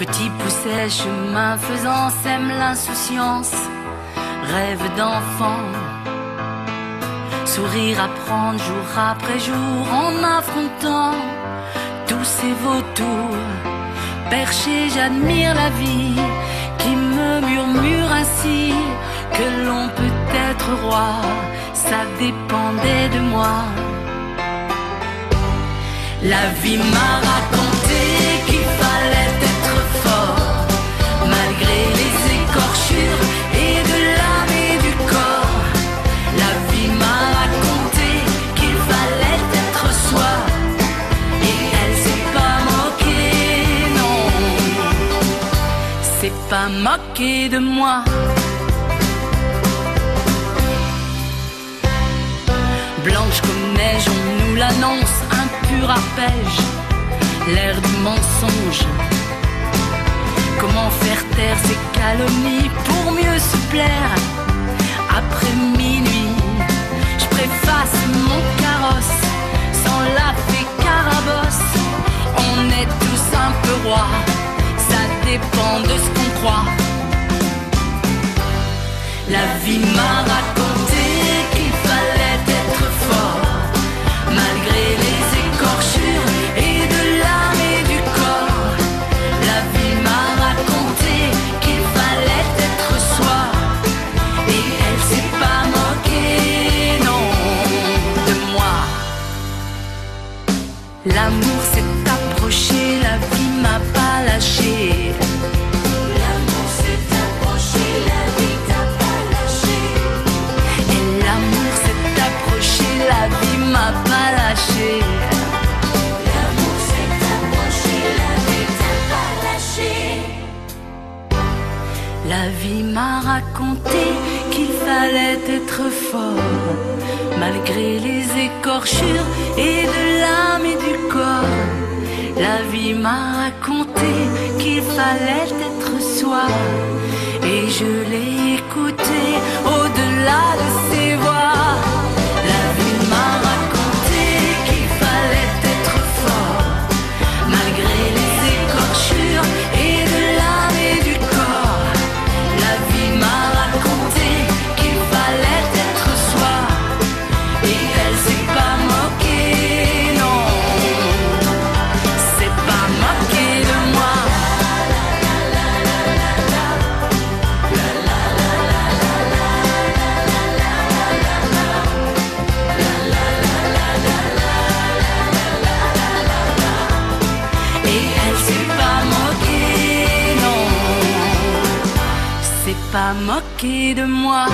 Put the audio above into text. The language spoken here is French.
Petit pousset, chemin faisant, sème l'insouciance, rêve d'enfant. Sourire à prendre jour après jour en affrontant tous ces vautours. Perché, j'admire la vie qui me murmure ainsi que l'on peut être roi, ça dépendait de moi. La vie m'a raconté pas moquée de moi. Blanche comme neige, on nous l'annonce, un pur arpège, l'air du mensonge. Comment faire taire ces calomnies pour mieux se plaire? Après minuit, je préface mon carrosse sans la fée carabosse. On est tous un peu rois, dépend de ce qu'on croit. La vie m'a raconté qu'il fallait être fort, malgré les écorchures et de l'âme et du corps. La vie m'a raconté qu'il fallait être soi, et elle s'est pas moquée, non, de moi. L'amour s'est vie m'a raconté qu'il fallait être fort, malgré les écorchures et de l'âme et du corps. La vie m'a raconté qu'il fallait être soi, et je l'ai écouté au-delà de pas moquée de moi.